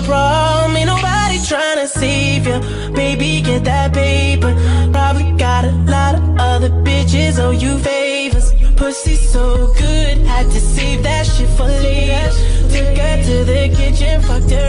the problem. Ain't nobody trying to save you. Baby, get that paper. Probably got a lot of other bitches owe you favors. Pussy so good, had to save that shit for later. Took her to the kitchen, fucked her.